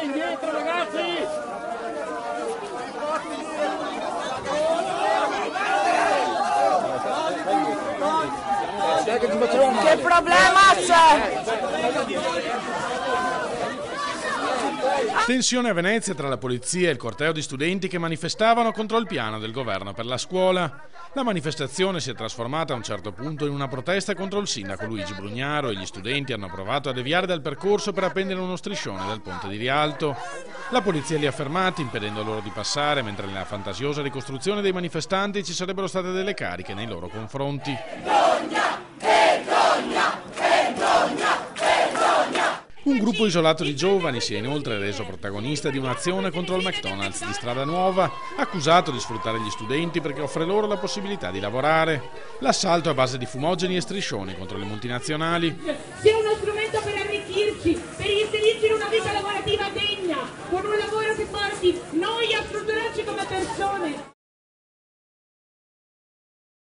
Andate indietro ragazzi! Che problema c'è? Tensione a Venezia tra la polizia e il corteo di studenti che manifestavano contro il piano del governo per la scuola. La manifestazione si è trasformata a un certo punto in una protesta contro il sindaco Luigi Brugnaro e gli studenti hanno provato a deviare dal percorso per appendere uno striscione dal ponte di Rialto. La polizia li ha fermati impedendo loro di passare mentre nella fantasiosa ricostruzione dei manifestanti ci sarebbero state delle cariche nei loro confronti. Vergogna! Un gruppo isolato di giovani si è inoltre reso protagonista di un'azione contro il McDonald's di Strada Nuova, accusato di sfruttare gli studenti perché offre loro la possibilità di lavorare. L'assalto è a base di fumogeni e striscioni contro le multinazionali. Sia uno strumento per arricchirci, per inserirci in una vita lavorativa degna, con un lavoro che porti noi a strutturarci come persone.